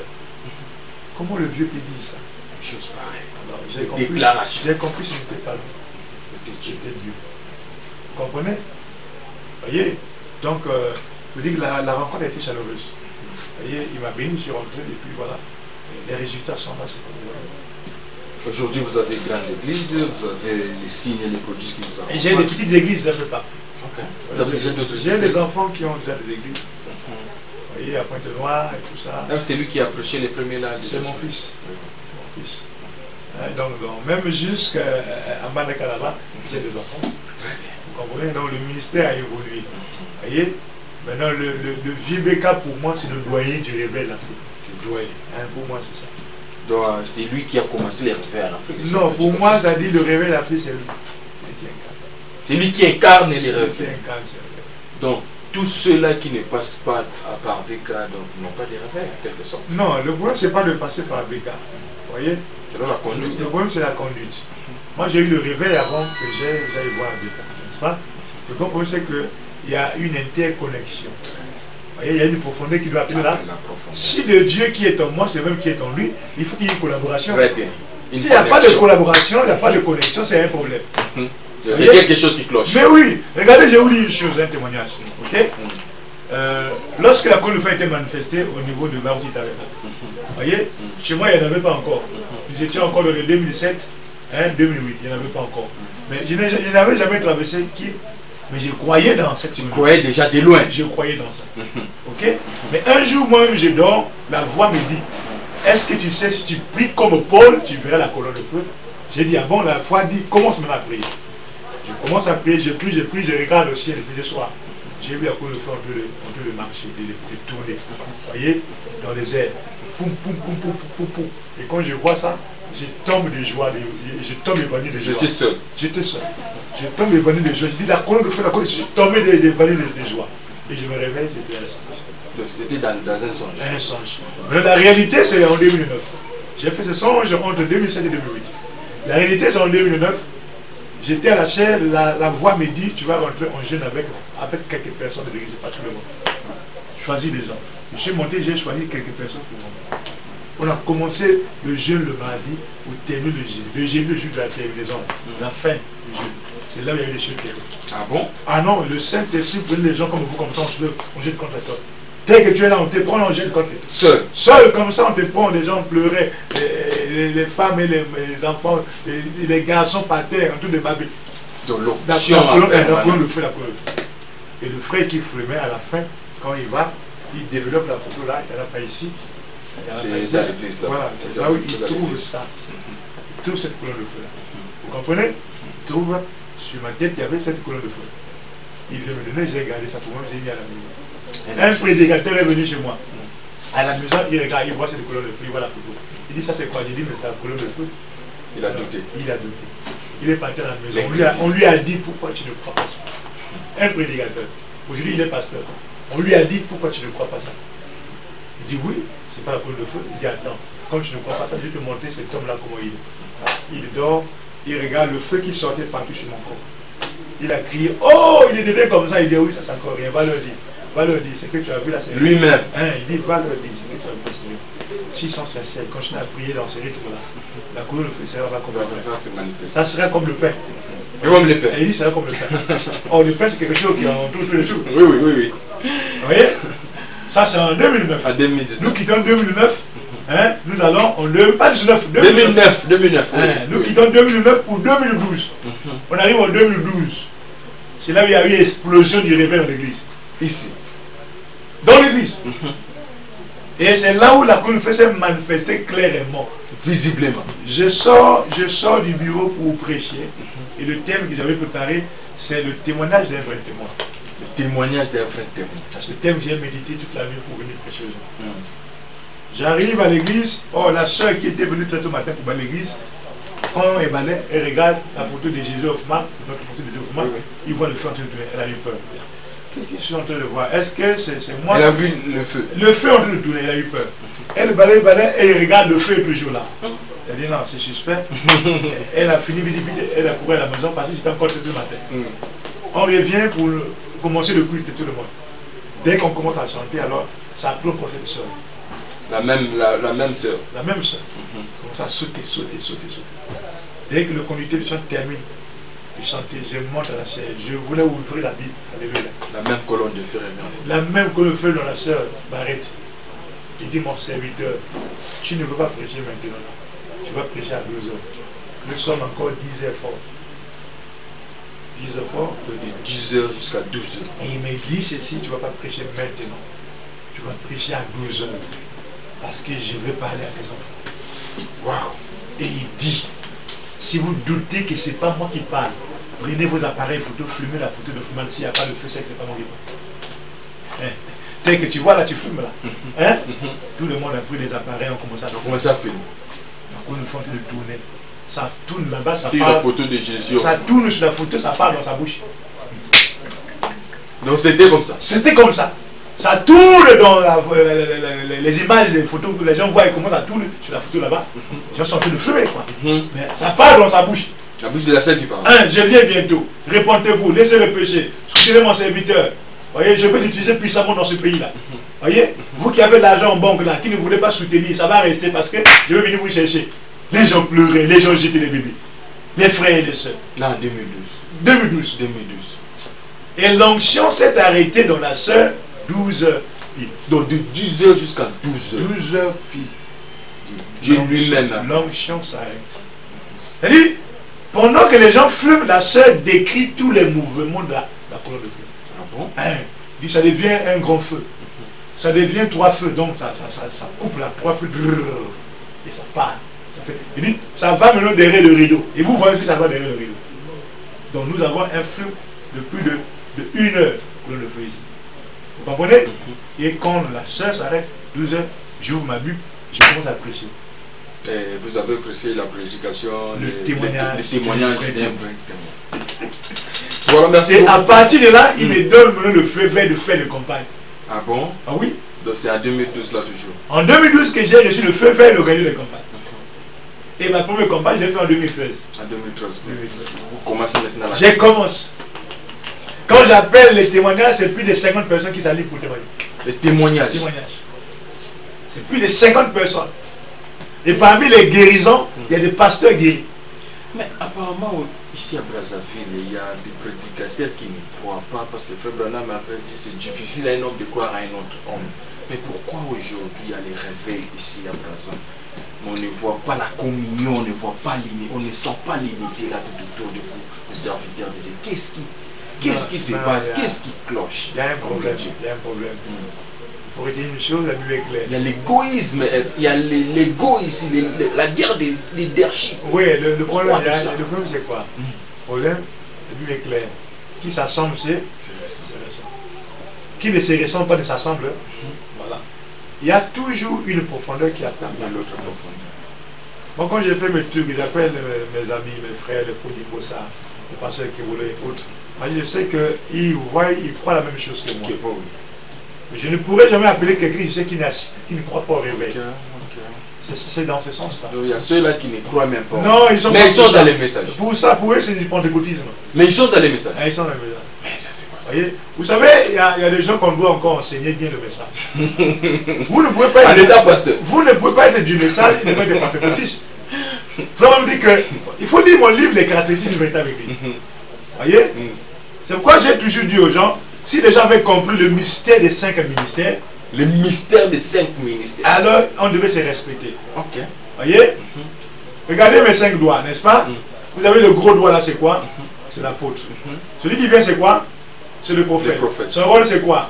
Speaker 2: Comment le vieux peut dire ça?
Speaker 1: Chose pareille. Des déclarations.
Speaker 2: j'ai compris que ce n'était pas lui,
Speaker 1: C'était Dieu.
Speaker 2: Vous comprenez? Vous voyez? Donc, euh, je vous dis que la, la rencontre a été chaleureuse. Vous voyez, il m'a béni, je suis rentré, et puis voilà. Les résultats sont là, c'est voyez.
Speaker 1: Aujourd'hui, vous avez grande église, vous avez les signes et les prodiges qui vous
Speaker 2: Et j'ai des petites églises un peu partout. J'ai des enfants qui ont déjà des églises. Vous voyez, à Pointe-Noire et tout ça.
Speaker 1: Ah, C'est lui qui a approché les premiers là.
Speaker 2: C'est mon fils. Fils. Hein, Donc, donc, même jusqu'à Mbandaka là-bas, j'ai des enfants. Vous comprenez? Donc le ministère a évolué. Vous voyez? Maintenant, le, le, le vieux Beka, pour moi, c'est le doyen du réveil l'Afrique.
Speaker 1: Le doyen.
Speaker 2: Hein, pour moi, c'est ça.
Speaker 1: Donc, euh, c'est lui qui a commencé les réveils en Afrique.
Speaker 2: Non, pour moi, ça dit le réveil l'Afrique, c'est lui.
Speaker 1: C'est lui qui incarne les réveils. Donc, tous ceux-là qui ne passent pas par BK donc, n'ont pas de réveil, en quelque sorte.
Speaker 2: Non, le problème, c'est pas de passer par Beka. Vous voyez
Speaker 1: C'est la conduite.
Speaker 2: Le problème, c'est la conduite. Moi, j'ai eu le réveil avant que j'ai- j'aille voir Beka, n'est-ce pas? Le grand problème, c'est qu'il y a une interconnexion. Vous voyez, il y a une profondeur qui doit appeler là.
Speaker 1: Profondeur.
Speaker 2: Si le Dieu qui est en moi, c'est le même qui est en lui, il faut qu'il y ait une collaboration.
Speaker 1: Très bien.
Speaker 2: S'il n'y a pas de collaboration, il n'y a pas de connexion, c'est un problème.
Speaker 1: Mhm. C'est quelque chose qui cloche.
Speaker 2: Mais oui, regardez, je vous dis une chose, un témoignage. ok?
Speaker 1: Mhm.
Speaker 2: Euh, lorsque la Côte a été manifestée au niveau de Barouti Taverna, vous voyez, chez moi, il n'y en avait pas encore. Nous étions encore dans le 2007, hein, 2008, il n'y en avait pas encore. Mais je je n'avais jamais traversé qui, mais je croyais dans cette
Speaker 1: Tu croyais déjà de loin.
Speaker 2: Je croyais dans ça. Ok? Mais un jour, moi-même, je dors, la voix me dit Est-ce que tu sais, si tu pries comme Paul, tu verras la colonne de feu? J'ai dit Ah bon, la voix dit Commence maintenant à prier. Je commence à prier, je prie, je prie, je regarde le ciel, il faisait soir. J'ai vu la colonne de feu en train de marcher, de, de tourner. Vous voyez Dans les airs. Poum, poum, poum, poum, poum, poum, poum. Et quand je vois ça, je tombe de joie, de- je, tombe évanoui de joie.
Speaker 1: J'étais seul.
Speaker 2: J'étais seul. Je tombe évanoui de joie. Je dis la colonne de feu, la colonne de feu. Je suis tombé de, de, de, de joie. Et je me réveille, c'était un songe.
Speaker 1: C'était dans, dans un songe.
Speaker 2: Un songe. Mais la réalité, c'est en 2009. J'ai fait ce songe entre 2007 et 2008. La réalité, c'est en 2009. J'étais à la chaire, la, la voix me dit Tu vas rentrer en jeûne avec, avec quelques personnes de l'église, pas tout le monde. Choisis des gens. Je suis monté, j'ai choisi quelques personnes pour moi. On a commencé le jeûne le mardi pour terminer le jeûne. Le jeûne, le jour de la terminaison, la fin du jeûne. C'est là où il y a eu les choses qui arrivent.
Speaker 1: Ah bon?
Speaker 2: Ah non, le Saint-Esprit prenait les gens comme vous, comme ça, on se on jette contre toi. Dès que tu es là, on te prend, on jette toi.
Speaker 1: Seul.
Speaker 2: Seul comme ça, on te prend, les gens pleuraient, les, les- femmes et les, les enfants, les, les garçons par terre, en tout de feu, la colonne de feu. Et le frère qui fumait à la fin, quand il va, il développe la photo là, il n'y en a pas ici.
Speaker 1: C'est dans là.
Speaker 2: Voilà, c'est là où
Speaker 1: dans
Speaker 2: il trouve ça. Il trouve cette colonne de feu là. Vous comprenez? Il trouve, sur ma tête, il y avait cette colonne de feu. Il vient me donner, j'ai regardé ça pour moi, j'ai mis à la maison. Un prédicateur est venu chez moi. À la maison, il regarde, il voit cette colonne de feu, il voit la photo. Il dit, ça c'est quoi? J'ai dit, mais c'est la colonne de feu.
Speaker 1: Il a douté.
Speaker 2: Il a douté. Il est parti à la maison. On lui a, on lui a dit, pourquoi tu ne crois pas ça Un prédicateur. Aujourd'hui, il est pasteur. On lui a dit, pourquoi tu ne crois pas ça Il dit, oui, c'est pas la colonne de feu. Il dit, attends, comme tu ne crois pas ça, je vais te montrer cet homme-là comment il est. Il dort, il regarde le feu qui sortait partout sur mon corps. Il a crié, oh, il est devenu comme ça. Il dit, oui, ça c'est encore rien. Va leur dire. Va leur dire, ce que tu as vu là, c'est
Speaker 1: Lui-même.
Speaker 2: Hein, il dit, va leur dire, ce que tu as vu là, c'est. S'ils sont sincères, continue à prier dans ce rythme-là. La colonne de feu sera comme le pain.
Speaker 1: Ça.
Speaker 2: Ça sera comme le pain.
Speaker 1: Et même les pères.
Speaker 2: Et il dit, ça sera comme le pain. Or, le pain, c'est quelque chose qui entoure tous les jours.
Speaker 1: Oui, oui, oui, oui.
Speaker 2: Vous voyez? Ça, c'est en 2009.
Speaker 1: En
Speaker 2: Nous
Speaker 1: 2019.
Speaker 2: quittons 2009. Hein, nous allons en 2000, pas 19, 2009.
Speaker 1: 2009, 2009. oui.
Speaker 2: Hein, nous
Speaker 1: Oui.
Speaker 2: quittons 2009 pour 2012. On arrive en 2012. C'est là où il y a eu explosion du réveil dans l'église.
Speaker 1: Ici.
Speaker 2: Dans l'église. Et c'est là où la colonne s'est manifestée clairement.
Speaker 1: Visiblement.
Speaker 2: Je sors, je sors du bureau pour prêcher. Et le thème que j'avais préparé, c'est le témoignage d'un vrai témoin.
Speaker 1: Le témoignage d'un vrai témoin.
Speaker 2: C'est le thème que j'ai médité toute la nuit pour venir prêcher aux gens.
Speaker 1: Mm.
Speaker 2: J'arrive à l'église. Oh, la soeur qui était venue très tôt matin pour aller à l'église, quand elle balait, elle regarde la photo de Jésus Hoffman, notre photo de Jésus Hoffman,
Speaker 1: Oui, oui.
Speaker 2: il voit le feu en train de. Elle a eu peur. Je suis en train de voir Est-ce que c'est c'est moi
Speaker 1: Elle a vu le feu.
Speaker 2: Le feu train de tourner, elle a eu peur. Elle balait, balait, et elle regarde le feu est toujours là. Elle dit non, c'est suspect. elle a fini vite, vite, elle a couru à la maison parce que c'était encore le matin.
Speaker 1: Mm.
Speaker 2: On revient pour le- commencer le culte tout le monde. Dès qu'on commence à chanter, alors ça prend prophète soeur.
Speaker 1: La même, la, la même sœur.
Speaker 2: La même soeur. Commence à sauter, sauter, sauter, sauter. Dès que le conducteur du chant termine de chanter, je monte à la chaise. Je voulais ouvrir la Bible. Alléluia.
Speaker 1: La même colonne de feu et merde.
Speaker 2: La même que le feu dans la sœur Barrette. Il dit, mon serviteur, tu ne veux pas prêcher maintenant. Tu vas prêcher à 12 heures. Nous sommes encore 10 heures fort. 10 heures fort.
Speaker 1: De 10h jusqu'à 12h.
Speaker 2: Et il me dit ceci, tu ne vas pas prêcher maintenant. Tu vas prêcher à 12 heures. Parce que je veux parler à tes enfants. Waouh. Et il dit, si vous doutez que ce n'est pas moi qui parle, prenez vos appareils photo, fumez la photo de fumant. S'il n'y a pas de feu, c'est que ce n'est pas qui parle. Hein? Tel que tu vois là, tu fumes là. Hein? Tout le monde a pris les appareils, on commence à
Speaker 1: On commence à filmer.
Speaker 2: Donc on train de tourner. Ça tourne là-bas, ça
Speaker 1: Si la
Speaker 2: parle.
Speaker 1: photo de Jésus.
Speaker 2: Ça tourne sur la photo, ça part dans sa bouche.
Speaker 1: Donc c'était comme ça.
Speaker 2: C'était comme ça. Ça tourne dans la- la- les images, les photos que les gens voient et comment ça tourne sur la photo là-bas. Les gens sont en train de fumer quoi.
Speaker 1: Mhm.
Speaker 2: Mais ça part dans sa bouche.
Speaker 1: La bouche de la scène qui parle.
Speaker 2: Un, je viens bientôt. Répondez-vous, laissez le péché. Soutenez mon serviteur. Voyez, je vais l'utiliser puissamment dans ce pays-là. Voyez, vous qui avez l'argent en banque là, qui ne voulez pas soutenir, ça va rester parce que je vais venir vous chercher. Les gens pleuraient, les gens jetaient les bébés. Les frères et les sœurs.
Speaker 1: En 2012.
Speaker 2: 2012.
Speaker 1: 2012.
Speaker 2: Et l'onction s'est arrêtée dans la sœur 12 heures. pile.
Speaker 1: Donc de 10h jusqu'à 12h.
Speaker 2: 12 heures pile.
Speaker 1: Dieu lui-même.
Speaker 2: L'onction s'arrête. C'est-à-dire, pendant que les gens fument, la sœur décrit tous les mouvements de la, la colonne de feu.
Speaker 1: Ah bon?
Speaker 2: Il dit, ça devient un grand feu. Ça devient trois feux. Donc ça, ça, ça, ça coupe là, trois feux. Et ça part. Ça fait, il dit, ça va maintenant derrière le rideau. Et vous voyez ce que ça va derrière le rideau. Donc nous avons un feu de plus de, de une heure colonne de feu ici. Vous comprenez? Et quand la sœur s'arrête, 12 heures, j'ouvre ma Bible, je commence à prêcher.
Speaker 1: Et vous avez apprécié la prédication,
Speaker 2: Le
Speaker 1: les-
Speaker 2: témoignage.
Speaker 1: les, les
Speaker 2: Le vrai
Speaker 1: d'un vrai témoin. Voilà, merci
Speaker 2: Et à partir de là, il me donne le feu vert de faire de campagne.
Speaker 1: Ah bon?
Speaker 2: Ah oui?
Speaker 1: Donc c'est en 2012 là toujours.
Speaker 2: En 2012 que j'ai reçu le feu vert de gagner de campagne. Et ma première campagne, je l'ai fait en 2013.
Speaker 1: En 2013. Vous commencez maintenant là.
Speaker 2: J'ai commencé. Quand j'appelle les témoignages, c'est plus de 50 personnes qui s'allient pour témoigner.
Speaker 1: Les témoignages.
Speaker 2: Témoignages. C'est plus de 50 personnes. Et parmi les guérisons, il y a des pasteurs guéris.
Speaker 1: Mais apparemment, ici à Brazzaville, il y a des prédicateurs qui ne croient pas parce que Frère Branham m'a dit c'est difficile à un homme de croire à un autre homme. Mais pourquoi aujourd'hui il y a les réveils ici à Brazzaville? On ne voit pas la communion, on ne voit pas l'unité, on ne sent pas l'unité là tout autour de vous, les serviteurs de Dieu. Qu'est-ce qui, qu'est-ce qui se passe?
Speaker 2: a-
Speaker 1: Qu'est-ce qui cloche?
Speaker 2: Il y a un problème. Il y a un problème.
Speaker 1: Mm.
Speaker 2: Il faut retenir une chose, la Bible est claire.
Speaker 1: Il y a l'égoïsme, euh, il y a l'ego ici, les- les- la guerre des leadership.
Speaker 2: Oui, le, le problème, a- le problème c'est quoi?
Speaker 1: Mm.
Speaker 2: Le problème, la Bible est claire. Qui s'assemble, c'est. Qui ne se ressemble pas ne s'assemble. Voilà. Il y a toujours une profondeur qui attend.
Speaker 1: Il y a l'autre profondeur.
Speaker 2: Moi, quand j'ai fait mes trucs, j'appelle mes, mes amis, mes frères, les prodigos, ça, les pasteurs qui voulaient autres. Moi, je sais qu'ils voient, ils croient la même chose que moi.
Speaker 1: Oui.
Speaker 2: Je ne pourrais jamais appeler quelqu'un, je sais, qui, ne croit pas au réveil. C'est- dans ce sens-là.
Speaker 1: Il y a ceux-là qui ne croient même pas.
Speaker 2: Non, ils sont
Speaker 1: Mais ils sont dans les messages.
Speaker 2: Pour ça, pour eux, c'est du pentecôtisme.
Speaker 1: Mais ils sont dans les messages.
Speaker 2: Ah, Ils sont dans le message.
Speaker 1: Mais ça, c'est quoi ça?
Speaker 2: Voyez Vous savez, il y, a il y a des gens qu'on doit encore enseigner bien le message. vous ne pouvez pas être,
Speaker 1: état pasteur.
Speaker 2: vous ne pouvez pas être du message et ne pas être pentecôtiste. Dit que il faut lire mon livre Les caractéristiques d'une véritable église. Voyez
Speaker 1: Mm.
Speaker 2: C'est pourquoi j'ai toujours dit aux gens, si les gens avaient compris le mystère des cinq ministères,
Speaker 1: Le mystère des cinq ministères.
Speaker 2: alors on devait se respecter.
Speaker 1: Ok.
Speaker 2: Voyez? Regardez mes cinq doigts, n'est-ce pas?
Speaker 1: Mhm.
Speaker 2: Vous avez le gros doigt là, c'est quoi? C'est l'apôtre.
Speaker 1: Mhm.
Speaker 2: Celui qui vient, c'est quoi? C'est le prophète. Son rôle, c'est quoi?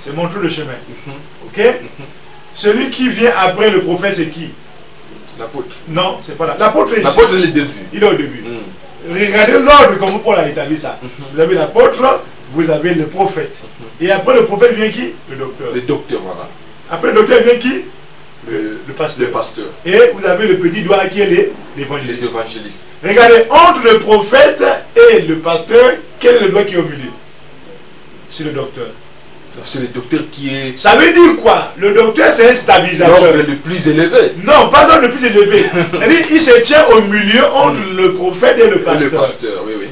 Speaker 2: C'est montrer le chemin.
Speaker 1: Mhm.
Speaker 2: Ok? Celui qui vient après le prophète, c'est qui?
Speaker 1: L'apôtre.
Speaker 2: Non, c'est pas là. L'apôtre est ici.
Speaker 1: L'apôtre est le début.
Speaker 2: Il est au début.
Speaker 1: Mm.
Speaker 2: Regardez l'ordre, comment Paul a établi ça.
Speaker 1: Mhm.
Speaker 2: Vous avez l'apôtre, vous avez le prophète. Et après le prophète vient qui? Le docteur.
Speaker 1: Le docteur, voilà.
Speaker 2: Après le docteur vient qui?
Speaker 1: Le,
Speaker 2: Le
Speaker 1: le
Speaker 2: pasteur.
Speaker 1: pasteur.
Speaker 2: Et vous avez le petit doigt qui est les-
Speaker 1: Les
Speaker 2: l'évangéliste.
Speaker 1: évangélistes.
Speaker 2: Regardez, entre le prophète et le pasteur, quel est le doigt qui est au milieu? C'est le docteur.
Speaker 1: C'est le docteur qui est
Speaker 2: Ça veut dire quoi? Le docteur, c'est un stabilisateur.
Speaker 1: l'ordre le plus élevé.
Speaker 2: Non, pas l'ordre le plus élevé. C'est-à-dire, il se tient au milieu entre le prophète et le
Speaker 1: Et
Speaker 2: pasteur.
Speaker 1: Le pasteur, oui, oui.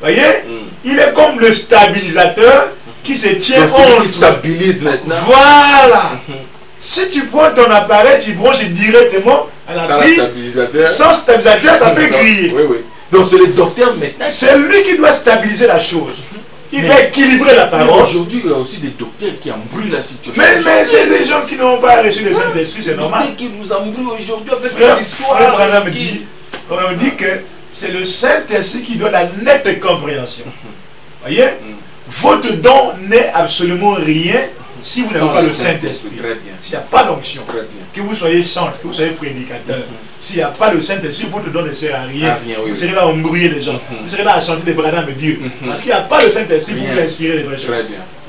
Speaker 2: voyez?
Speaker 1: Mm.
Speaker 2: Il est comme le stabilisateur qui se tient
Speaker 1: Donc, celui qui stabilise maintenant.
Speaker 2: Voilà.
Speaker 1: Mhm.
Speaker 2: Si tu prends ton appareil, tu branches directement à la prise.
Speaker 1: stabilisateur.
Speaker 2: Sans stabilisateur, ça peut crier.
Speaker 1: Oui, oui. Donc c'est le docteur maintenant.
Speaker 2: C'est lui qui doit stabiliser la chose. Il
Speaker 1: Mais-
Speaker 2: va équilibrer la parole.
Speaker 1: Aujourd'hui, il y a aussi des docteurs qui embrouillent la situation.
Speaker 2: Mais, mais c'est des gens qui n'ont pas reçu le Saint-Esprit, c'est normal.
Speaker 1: qui nous embrouillent aujourd'hui avec
Speaker 2: Frère,
Speaker 1: des
Speaker 2: frère
Speaker 1: histoires.
Speaker 2: Branham
Speaker 1: qui-
Speaker 2: dit, Branham dit que c'est le Saint-Esprit qui donne la nette compréhension. Voyez? Votre don n'est absolument rien si vous n'avez pas
Speaker 1: le
Speaker 2: Saint-Esprit.
Speaker 1: Saint-Esprit, très bien.
Speaker 2: S'il n'y a pas d'onction,
Speaker 1: Très bien.
Speaker 2: que vous soyez chantre, que vous soyez prédicateur, s'il n'y a pas le Saint-Esprit, votre don ne sert à rien.
Speaker 1: Oui,
Speaker 2: vous serez là à embrouiller les gens.
Speaker 1: Mhm.
Speaker 2: Vous serez là à chanter des Branham et dire.
Speaker 1: Mhm.
Speaker 2: Parce qu'il n'y a pas le Saint-Esprit pour
Speaker 1: Rien.
Speaker 2: vous inspirer les vraies choses.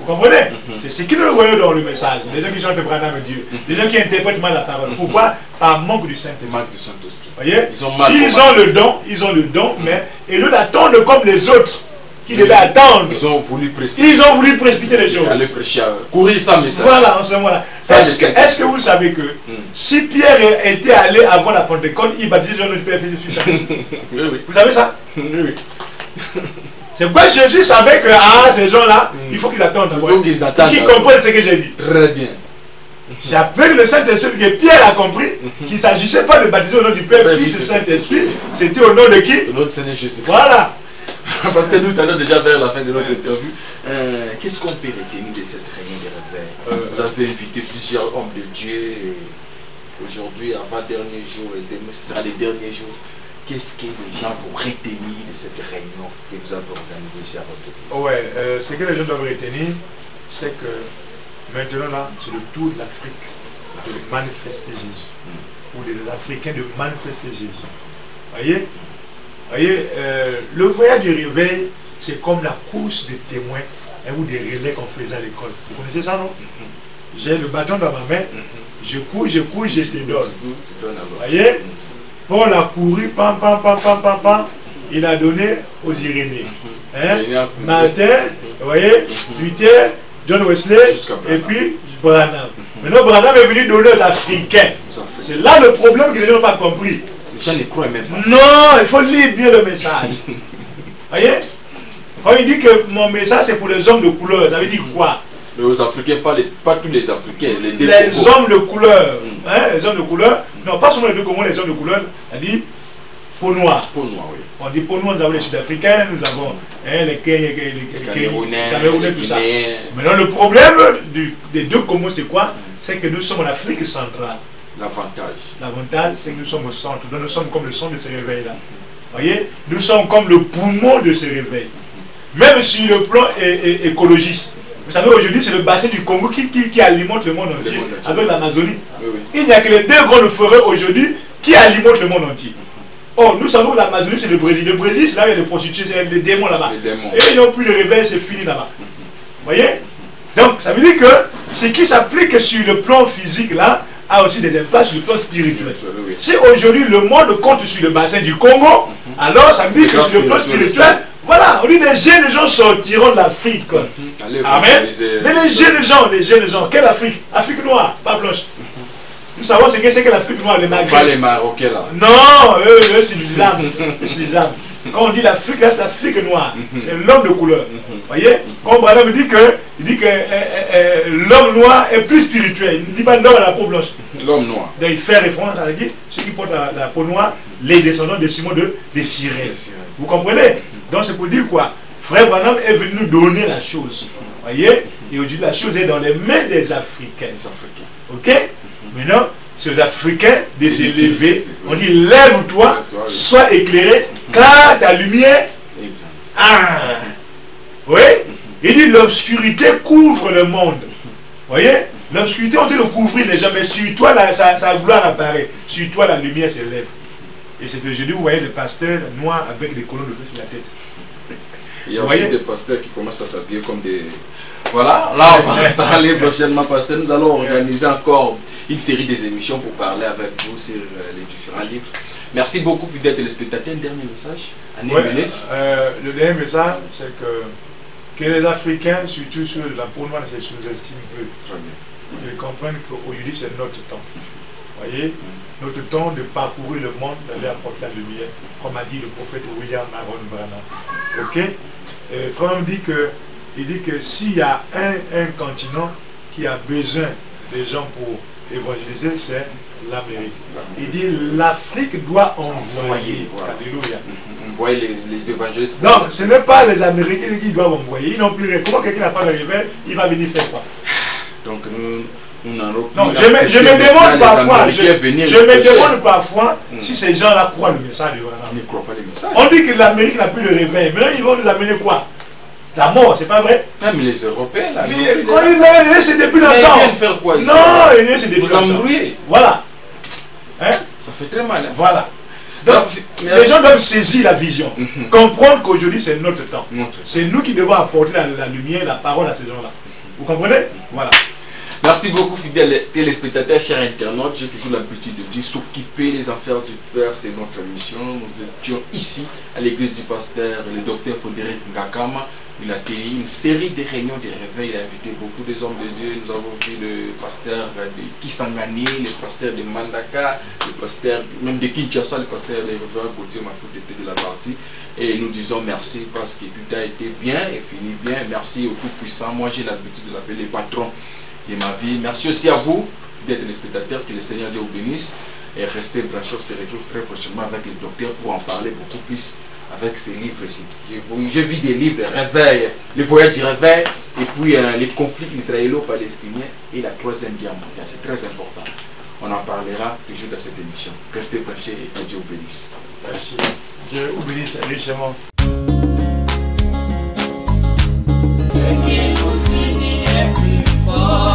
Speaker 2: Vous comprenez? C'est ce que nous voyons dans le message. Des gens qui chantent Branham et Dieu. Des gens qui interprètent mal la parole. Pourquoi? Par manque du Saint-Esprit. voyez?
Speaker 1: Ils ont mal
Speaker 2: Ils
Speaker 1: commencé.
Speaker 2: ont le don, ils ont le don, mais et nous attendent comme les autres qui devaient attendre.
Speaker 1: Ils ont voulu précipiter.
Speaker 2: Ils ont voulu précipiter les choses.
Speaker 1: Aller prêcher, à- courir sans message.
Speaker 2: Voilà, en ce moment-là. Est-ce que, vous savez que si Pierre était allé avant la Pentecôte, il baptisait Jean le Père, Fils et
Speaker 1: Oui, oui.
Speaker 2: Vous savez ça?
Speaker 1: Oui, oui.
Speaker 2: C'est pourquoi Jésus savait que ah, ces gens-là, il faut qu'ils attendent
Speaker 1: Il
Speaker 2: d'abord.
Speaker 1: qu'ils attendent.
Speaker 2: Qu'ils
Speaker 1: d'abord.
Speaker 2: comprennent ce que j'ai dit.
Speaker 1: Très bien.
Speaker 2: C'est le Saint-Esprit, que Pierre a compris qu'il ne s'agissait pas de baptiser au nom du Père,
Speaker 1: Père,
Speaker 2: Fils et Saint-Esprit, c'était au nom de qui?
Speaker 1: Le nom de Seigneur Jésus.
Speaker 2: Voilà.
Speaker 1: Parce que nous allons déjà vers la fin de notre interview. Euh, Qu'est-ce qu'on peut retenir de cette réunion de réveil
Speaker 2: Euh,
Speaker 1: Vous avez invité plusieurs hommes de Dieu. Aujourd'hui, avant-dernier jour, et demain, ce sera les derniers jours. Qu'est-ce que les gens vont retenir de cette réunion que vous avez organisée ici à votre église?
Speaker 2: Ouais, euh, ce que les gens doivent retenir, c'est que maintenant là, c'est le tour de l'Afrique de manifester Jésus. Ou des Africains de manifester Jésus. Voyez? Voyez, euh, le voyage du réveil, c'est comme la course des témoins hein, ou des relais qu'on faisait à l'école. Vous connaissez ça, non? J'ai le bâton dans ma main, je cours, je cours, je te donne.
Speaker 1: Alors.
Speaker 2: Voyez? Paul a couru, pam, pam, pam, pam, pam, pam. Il a donné aux Irénées. Hein? Martin, vous voyez, Luther, John Wesley, et puis Branham. Maintenant, Branham est venu donner aux Africains.
Speaker 1: Vous.
Speaker 2: C'est là le problème que les gens n'ont pas compris.
Speaker 1: Les gens ne croient même pas.
Speaker 2: Non, il faut lire bien le message. voyez? Quand il dit que mon message c'est pour les hommes de couleur, ça veut dire quoi?
Speaker 1: Mais aux Africains, pas, les- pas tous les Africains. Les,
Speaker 2: Les hommes de couleur. Hein, les hommes de couleur, Non, pas seulement les deux Congos, les hommes de couleur, on dit peau noire.
Speaker 1: Peau noire, oui.
Speaker 2: On dit peau noire, nous avons les Sud-Africains, nous avons hein, les Kenyans, les, les,
Speaker 1: Camerounais,
Speaker 2: tout ça. Maintenant, le problème du, des deux Congos, c'est quoi? C'est que nous sommes en Afrique centrale.
Speaker 1: L'avantage.
Speaker 2: L'avantage, c'est que nous sommes au centre. Donc, nous sommes comme le centre de ce réveil-là. voyez? Nous sommes comme le poumon de ce réveil. Même sur le plan écologiste. Vous savez, aujourd'hui, c'est le bassin du Congo qui, qui, alimente le monde entier, avec l'Amazonie. Il n'y a que les deux grandes forêts aujourd'hui qui alimentent le monde entier. Or, nous savons que l'Amazonie, c'est le Brésil. Le Brésil, c'est là où il y a les prostituées, c'est les démons là-bas. Et ils n'ont plus de réveil, c'est fini là-bas. Vous voyez? Donc, ça veut dire que ce qui s'applique sur le plan physique là, a aussi des impacts sur le plan spirituel. Si aujourd'hui le monde compte sur le bassin du Congo, mhm. alors ça veut dire que sur le plan spirituel, voilà, on dit les jeunes gens sortiront de l'Afrique. Mhm. Amen. Mais les jeunes gens, les jeunes gens, quelle Afrique? Afrique noire, pas blanche. Nous savons ce que c'est que l'Afrique noire, les Maghreb.
Speaker 1: Pas les Marocains là.
Speaker 2: Non, eux, eux c'est l'islam. c'est l'islam. Quand on dit l'Afrique, là, c'est l'Afrique noire. C'est l'homme de couleur. Vous voyez? Quand Branham dit que, il dit que euh, euh, euh, l'homme noir est plus spirituel. Il ne dit pas l'homme à la peau blanche.
Speaker 1: L'homme noir.
Speaker 2: Donc il fait référence à dire ceux qui portent la, peau noire, les descendants de Simon de, de. Vous comprenez? Donc c'est pour dire quoi? Frère Branham est venu nous donner la chose. Vous voyez? Et aujourd'hui, la chose est dans les mains des Africains.
Speaker 1: Les Africains.
Speaker 2: Ok? Maintenant, c'est aux Africains de s'élever. On dit lève-toi, sois éclairé, car ta lumière. Ah Oui? Il dit l'obscurité couvre le monde. Voyez? L'obscurité, on dit le couvrir les gens, mais sur toi, sa, gloire apparaît. Sur toi, la lumière s'élève. Et c'est aujourd'hui, vous voyez le pasteur noir avec des colonnes de feu sur la tête.
Speaker 1: Il y a aussi des pasteurs qui commencent à s'habiller comme des... Voilà, là on va parler prochainement, pasteur. Nous allons organiser encore une série des émissions pour parler avec vous sur euh, les différents livres. Merci beaucoup, fidèles téléspectateurs. Un dernier message?
Speaker 2: Euh, Le dernier message, c'est que, que les Africains, surtout sur la noire, ne se sous-estiment plus. Ils comprennent qu'aujourd'hui, c'est notre temps. Vous voyez? Notre temps de parcourir le monde, d'aller apporter la lumière, comme a dit le prophète William Aaron Branham. Ok? Et Frère dit que, il dit que s'il y a un, un continent qui a besoin des gens pour évangéliser, c'est l'Amérique. Il dit l'Afrique doit envoyer. Alléluia.
Speaker 1: Envoyer les, les évangélistes.
Speaker 2: Donc, ce n'est pas les Américains qui doivent envoyer. Ils n'ont plus rien. Comment quelqu'un n'a pas de réveil, il va venir faire quoi?
Speaker 1: Donc, nous. Nous non,
Speaker 2: je me, je me demande parfois, je, je me demande parfois mm. si ces gens-là croient le message
Speaker 1: Ils ne croient pas le message.
Speaker 2: On dit que l'Amérique n'a plus de réveil. Maintenant, ils vont nous amener quoi? La mort, c'est pas vrai
Speaker 1: Non, mais les Européens, là.
Speaker 2: Mais quand ils c'est depuis longtemps.
Speaker 1: ils viennent faire quoi
Speaker 2: Non, c'est depuis longtemps.
Speaker 1: Vous embrouillez.
Speaker 2: Voilà.
Speaker 1: Hein? Ça fait très mal. Hein?
Speaker 2: Voilà. Donc, les gens doivent saisir la vision, mhm. comprendre qu'aujourd'hui c'est notre temps. C'est nous qui devons apporter la, lumière, la parole à ces gens-là. Vous comprenez? Voilà.
Speaker 1: Merci beaucoup, fidèles téléspectateurs, chers internautes. J'ai toujours l'habitude de dire s'occuper les affaires du Père, c'est notre mission. Nous étions ici à l'église du pasteur, le docteur Frédéric Ngakama. Il a tenu une série de réunions de réveil. Il a invité beaucoup des hommes de Dieu. Nous avons vu le pasteur de Kisangani, le pasteur de Mandaka, le pasteur même de Kinshasa, le pasteur de Réveil Gauthier Mafout était de la partie. Et nous disons merci parce que tout a été bien et fini bien. Merci au Tout-Puissant. Moi, j'ai l'habitude de l'appeler patron de ma vie. Merci aussi à vous, fidèles téléspectateurs, que le Seigneur Dieu vous bénisse. Et restez branchés, on se retrouve très prochainement avec le docteur pour en parler beaucoup plus avec ces livres-ci. J'ai vu des livres, Réveil, Le voyage du réveil, et puis euh, les conflits israélo-palestiniens et la troisième guerre mondiale. C'est très important. On en parlera toujours dans cette émission. Restez branchés et que Dieu vous bénisse.
Speaker 2: Merci. Dieu vous bénisse richement. Ce qui nous unit est plus fort.